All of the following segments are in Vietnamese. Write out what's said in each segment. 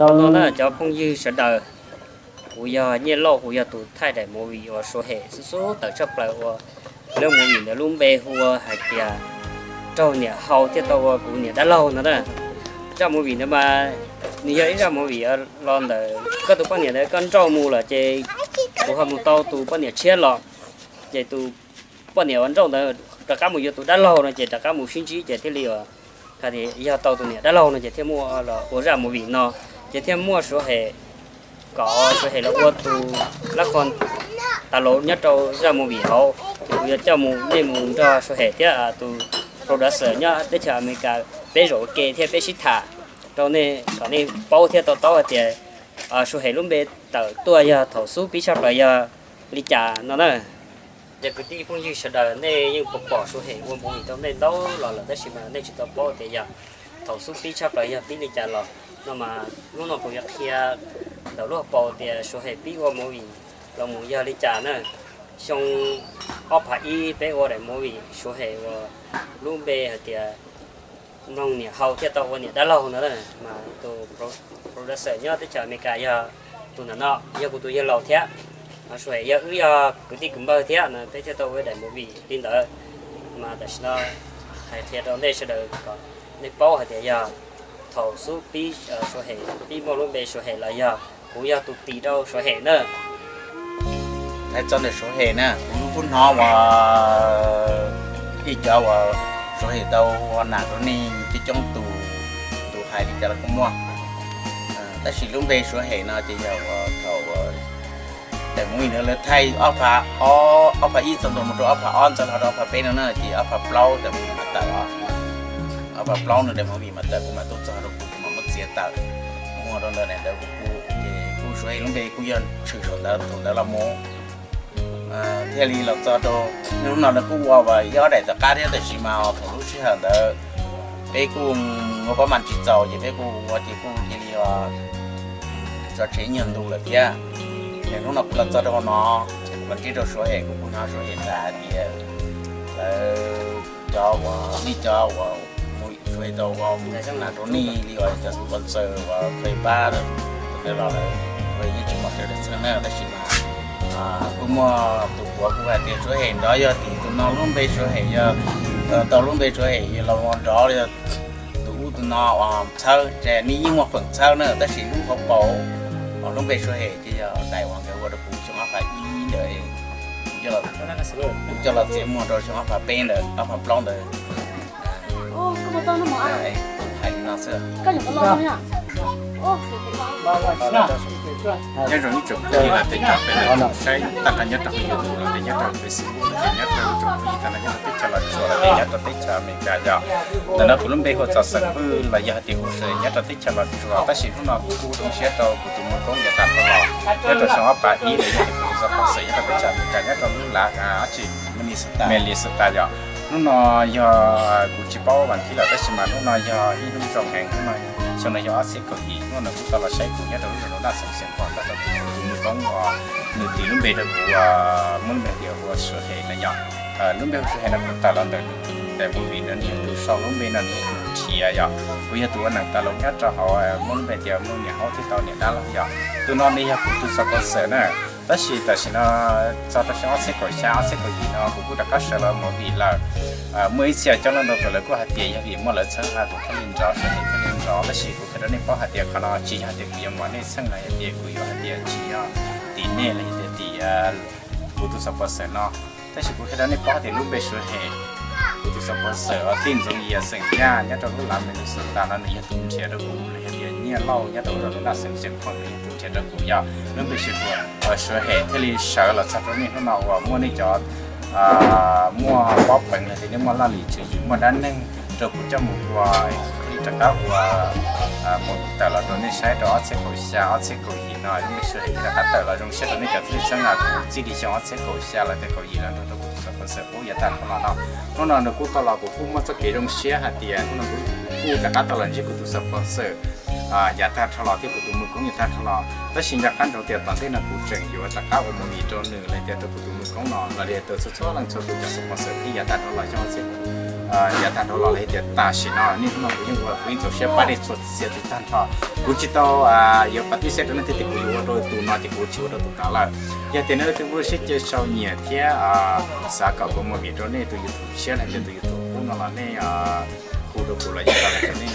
tao nó là cho không dư sợ đời. Của giờ nhẹ lo của giờ tụ thay đại mô vị và số hệ, số số tờ chấp lại và nếu mô vị nó luôn bê hùa hay kia trâu nhà hậu thiết tàu cũng nhà đã lâu nữa đó. Cho mô vị nó mà như vậy ra mô vị lo lon đời có tụ quan đấy con trâu mua là chơi của họ một tàu tụ quan nhẹ chia lọ. Chơi tụ quan nhẹ ăn trâu đó tất cả một giờ tụ đã lâu rồi chơi tất cả một sinh trí chơi thế liệu cái thì giờ tàu tụ nhà đã lâu rồi chơi thêm mua là của ra mô vị nó chơi thêm mua số có số là con ta nhất trâu ra mô vị hậu bây giờ cho mù nên mù cho số hệ thế à tụ rồi đã sợ nhá để cho mình cả bé rồi kê theo bé xịt thả cho nên cho nên bao theo tao tao thì à số hệ luôn bé tờ tua giờ thầu số bí sao bây giờ lý trả nó nè giờ cái tí phong như sợ đời nên nhưng bỏ bỏ số hệ quân bùi tao nên đâu là là đó mà nên chỉ tao bao thì giờ thầu số bí sao bây giờ bí lý trả là nó mà lúc nào cũng vậy kia đầu lúc bao thì số hệ bí quân bùi là một giờ lý trả nữa xong ốp hạ y bé qua để mua vì số hệ và luôn bê thì nông nhỉ hậu thiết tàu nhỉ đã lâu nữa rồi mà tôi producer nhớ tới chờ mấy cái giờ tôi nó nọ giờ của tôi giờ lâu thế mà số hệ giờ cứ giờ cứ đi cũng bao thế nữa tới thiết tàu để mua vì tin đỡ mà tại sao hay thiết tàu đây sẽ được có nên bao thì giờ thầu số pi ờ, số hệ, pi mua luôn bê số hệ là giờ cũng giờ tụt tỷ đâu số hệ nữa thế cho nên số hệ nè, cũng phun họ mà ít cho và số hệ đâu nào rồi nè cái trong tù tù hai thì cho là cũng mua à, ta chỉ luôn về số hệ nó thì giờ thầu ờ, để mũi nữa là thay ốp phá ốp ít xong rồi một số on, xong rồi ốp bên nữa thì ốp phá để mình tạo apa plan plau mau bima mình mà tạo cara mà tốt cho nó cũng mà mất tiền tạo mua suai là này yang cũng dah cũng dah lama thế thì cũng đó thủ là cho đồ. Nếu nào là cũng qua và do để tất cả thế thì chỉ mà thủ lúc chỉ hàng đó bé cũng nó có mặt chỉ giàu thì bé cũng ngô, chỉ cũng chỉ là cho chế nhận đủ là thế nếu lúc nào cũng là cho đồ nó mình chỉ đồ số hệ cũng nó số hệ là thì là cho và đi cho và mỗi số hệ đâu và là đồ ni đi rồi cho sponsor và thuê ba rồi. Thế là với những chuyện mà cái đấy sẽ là chỉ mà cũng mà tụ của cũng phải tiền số hệ đó giờ thì tụi nó luôn bị chỗ hẹn giờ. Ờ, tao luôn bị số hệ là món đó giờ tụ tụi nó à sau trẻ ní nhưng mà phần sau nữa ta chỉ cũng có bầu còn luôn bị chỗ hẹn thì giờ đại hoàng cái vật cũng chúng nó phải ý để cho là cho là tiền mua rồi chúng nó phải bên được, nó phải plong được ô cái bột tao nó mỏ à hay nó xưa cái gì có lo nhá ô nhớ rồi những chụp như là tình cảm về là cái ta là nhất là cái YouTube là cái nhất là cái Facebook là cái nhất là chụp như ta là nhất là cái chả là chỗ là cái nhất là cái chả mình cả giờ nên nó cũng bây giờ sản phẩm là giờ thì cũng sẽ nhất là cái chả là chỗ ta chỉ lúc nào cũng đúng sẽ đâu cũng tụi mình cũng nhận ta có lo nhất là sống bà ý để nhất là cũng sẽ sẽ nhất là cái chả mình cả nhất là lúc là à chỉ mình sẽ nó liền giờ lúc nó giờ cũng chỉ bản thi là cái gì mà nó nó giờ đi đúng trong hàng lúc nó sau này giờ sẽ có gì nó là cũng tao là sẽ cũng nhất rồi nó đã sẵn sàng còn là được cũng có họ nửa tỷ lúc bây giờ của ờ, muốn bây giờ của sự hệ là nhỏ ờ, lúc bây giờ hệ là cũng ta là được để bởi vì nó nhiều từ sau, lúc bây giờ nó chỉ à giờ bây giờ tụi anh ta lúc nhất cho họ ờ, muốn bây giờ muốn nhà họ thì tao nhà đã lắm giờ tụi nó đi học tụi sao có sẽ nè. 但是但是呢，找到想吃个想吃个鱼呢，不过大家说了没比了，啊，每次叫人都回来过下点也比没来称啊，不可能找，是你可能找，那是不可能你包下点可能只下点不用嘛，你称啊也点不用下点只啊，点呢了一点点啊，不都是不是呢？但是不可能你包点路被水黑。不都是不是啊？顶中也生呀，人家这路南面就是当然你 也冬天的路了，也也老人家都是那生生况的冬天的路呀，那不是说呃说黑这里少了，差不多你说那我摸那叫啊摸包本了，这里摸那里去摸单能这不叫 摸哇。tất cả của một tờ là đồ này sai đó sẽ cổ xa sẽ cổ gì nó nhưng mà sự hiện là các tờ là trong sẽ đồ này cả thứ sang là chỉ đi sang sẽ cổ xa là cái cổ gì là nó nó cũng sẽ có sẽ bố giả tan nó nó nó là nó cũng tờ là cũng cũng mất cái trong xe hạt tiền nó cũng cũng cả các tờ là chỉ cũng tụ sập sẽ à giả tan thọ thì cũng tụ mình cũng giả tan thọ đó xin ra căn đầu tiên toàn thế là cũng chừngอยู่tất cả của mình trong nửa lại tiền tụ tụ mình cũng nó là để tụ số số lần số tụ sập sẽ thì giả tan thọ là cho sẽ à Nhà tan đó là lấy tiền ta xin nó nên nó cũng như là cũng tổ chức bắt đi xuất xe thì thằng họ cũng chỉ tao à giờ bắt đi xe đó nên thì cũng yêu rồi tụ nó thì cũng chịu rồi tụ cả là giờ tiền nó thì cũng sẽ chơi sau nhiều thế à sao cả cũng một việc đó nên tụi youtube xe này tụi youtube cũng nó là nên à khu đồ cụ là như vậy nên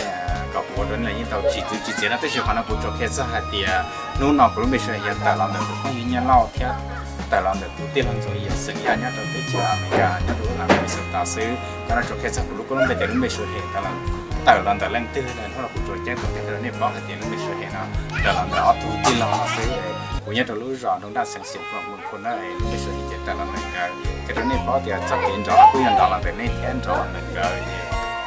gặp bộ đó là như tao chỉ tu chỉ chỉ nó tới giờ họ nó cũng cho khách sa hạt tiền nó nó cũng biết sẽ hiện tại làm được không như nhà lao thế tại được tụi tiên hơn rồi. Giờ sự nhà nhà tao tới chưa? Mình nhà nhà tụi làm cái sự ta xứ. Cái này cho khách sa lúc lúc cũng biết lúc mình sửa hệ tại là Tài làm tại lên tư nên nó cũng cho chơi tụi cái này bảo hạt tiền mình sửa hệ nó tại làm đó tụi tiền làm nó xứ của nhà tụi lúc rõ nó đã sản xuất và một con này mình sẽ hiện Tài làm này. Cái này bảo thì chắc hiện rõ cũng nhận tài là cái này thiên rõ này cái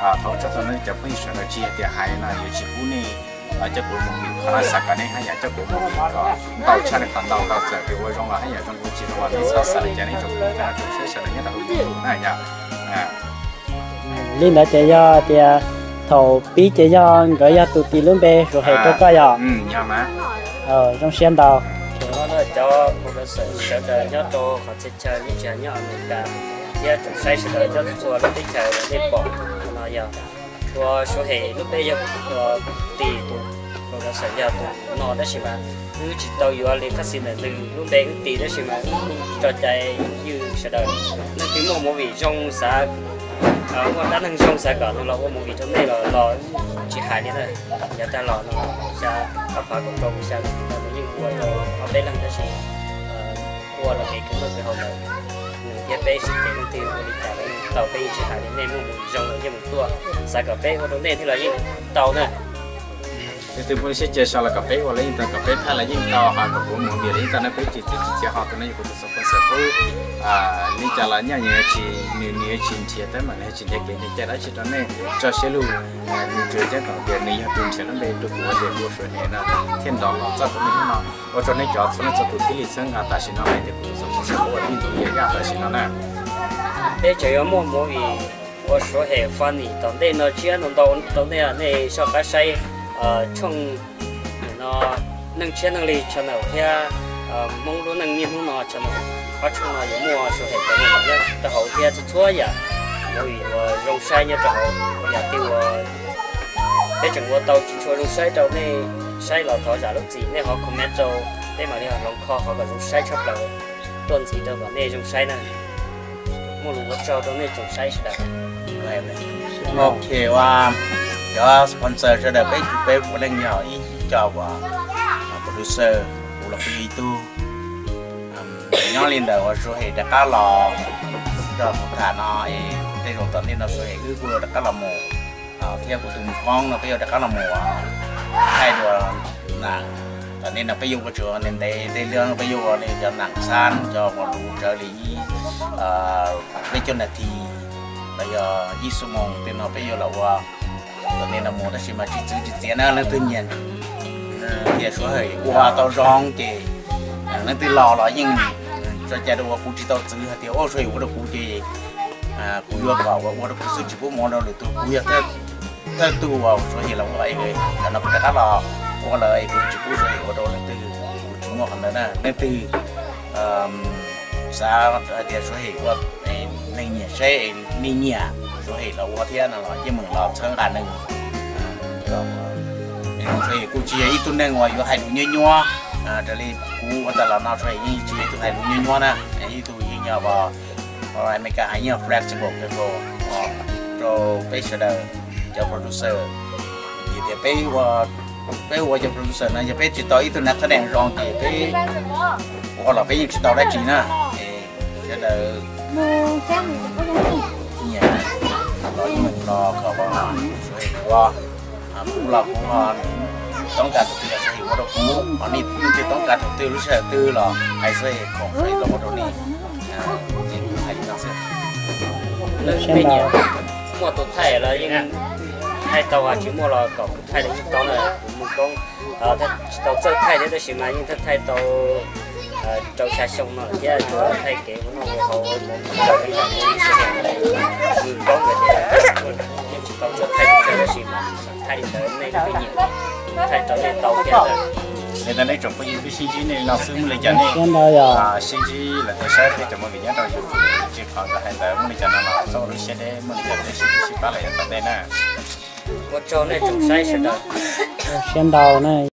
à thôi cho tôi nói cho bây sửa là chi thì hai là nhiều chỉ cú này à cho cổ một mình khá là sạc cái này hay là cho cổ một mình có tàu cha này phản tàu tàu sẽ bị quay rong là hay là trong cuộc chiến là nó sao sạc cái này trong cái là trong sẽ sạc nhất là hữu này nhá à linh đã chạy ra thì thầu bí chạy ra gọi ra tụt tiền luôn bê rồi hệ cho cái à ừ nhá má ờ trong xe tàu nó là cho một cái sự sợ đời nhớ cho họ sẽ chờ như chờ nhớ mình cả giờ chúng sai sự đời nhớ cho lúc đi chờ để bỏ nó giờ và số hệ lúc bây giờ tỷ tụ. Rồi nó sẽ giờ tụ, nó đó chỉ mà cứ chỉ tàu yêu lên phát sinh là từ lúc đấy tỷ đó chỉ mà cho chạy như sự đời. Nó tiếng một một vị trong xã ờ mà đã năng trong xã cả, nó là một vị trong đây là là chỉ hai đi thôi. Giờ ta là nó sẽ các phá cộng đồng sẽ nó như của nó ở đây là ờ, cái gì của là cái cũng là cái hậu đời những cái bé sẽ chạy của tàu chỉ hai đến nên một trong là như một tua xã cả bé của nó thì là những tàu này thì từ bây giờ chơi sao là cà phê hoặc là những cà phê thay là những tàu họ có cũng một việc là những tàu nó phải chỉ chỉ chỉ họ cái này cũng được sắp sắp tới à những cái là nhà nhà chỉ nhiều nhiều chỉ chỉ tới mà này chỉ để cái này cái đó chỉ đó này cho xe lu nhiều chơi chơi còn việc này học đường sẽ nó về được của việc của số này là thiên đạo nó cho tụi mình nó ở trong này cho tụi nó cho tụi cái lịch sử à ta xin nó này thì cũng sắp sắp sắp của những tụi cái ra ta xin nó này để chỉ có một mỗi vì 我说系翻译，当地呢，只能到到那那小个西， Ờ, chung nó nâng chiến năng lý cho nó theo ờ mong luôn năng nhiên nó cho nó. Ở chung nó giống mua sự hệ của mình nhé tao hậu theo cho chúa vậy. Rồi ờ, rau sai nhé tao hậu nhà tiêu ờ, để chẳng qua tao chỉ chúa rau sai tao này. Sai là tao giả lúc gì nên họ comment cho. Để mà đi họ lòng kho họ còn rau sai chọc đầu tuần gì đâu mà này rau sai này mua lúa cho tao này rau sai sẽ đặt người cho sponsor cho được cái bếp của đang nhỏ ý, cho và producer của là cái tu. Nhỏ lên đầu số hệ đã cá lò. Cho một thả nó đây rồi tận nên là số hệ cứ vừa đã cá lò mồ ờ, theo của tụi con là bây giờ đã cá lò mồ hai đồ là tận nên là bây giờ có trường nên đây đây lương bây giờ nên cho nặng san, cho một đủ trợ lý để cho là thì, bây giờ ít số mong tên nó bây giờ là qua nên là cái gì mà chỉ chỉ chỉ tiền là tự nhiên thì số hệ qua tao rong thì nó tự lò là nhưng cho cha đồ phụ chỉ tao tự thì ô số của đồ phụ thì à phụ yêu vào và đồ phụ sự chỉ có món đó, để tôi phụ yêu theo theo tu vào số hệ là vậy là nó phải là qua lời của chỉ có số của đồ là từ chúng nó đó, nè nên từ sao thì số của nên nhà xe nên nhà chỗ hệ là qua thiên là chỉ mừng là chơi cả nừng rồi nên số hệ cụ ít tuần này ngoài vô hai đứa nhau nhau à đây là cô ở đây là nào thấy hệ ít chỉ tụi hai đứa nhau nhau nè ấy ít tụi nhau vào và rồi mấy cái hai nhau flexible cái cô pro bây cho producer thì thì bây giờ bây giờ cho producer này bây chỉ tới ít tuần này cái rong thì bây hoặc là bây giờ chỉ tới đây chỉ nè cho là mua nó mình lo có bao nào qua cũng là cũng งเราต้องการตัวเสียว่าเราคุ้มอันนี้ที่ต้องการตัวรู้ใช้ยตันหรอไอ้เสียของไอ้ตัวมัตัวนี้จริงไอ้นัเสียแล้วไม่เนี่ยมั่วตัวไทยแล้วยังไงไทยตัวชิมั่วเราก็ไทยเลยยิ่งต้อเลยผมก็เออถ้าตัวไทยเนี่ยจะช่ไหมายิ่งถ้าไทยตัว trâu xa sông mà chứ cho thay kiểu nó hậu một trâu đi làm một sự hiện có người nhưng chỉ tàu cho thay cho cái gì mà thay tới này cái nhiều thay tới lên tàu kia rồi hiện tại đây trồng có những cái sinh chi này nó xứ mới chả xem đâu giờ à sinh chi là cái sai thì trồng một cái nhát đầu dùng chỉ còn cái hiện tại mới chả nó nó sau đó sẽ để mới chả để sinh chi ba lại tại đây nè một chỗ này trồng sai sẽ đợi xem đầu này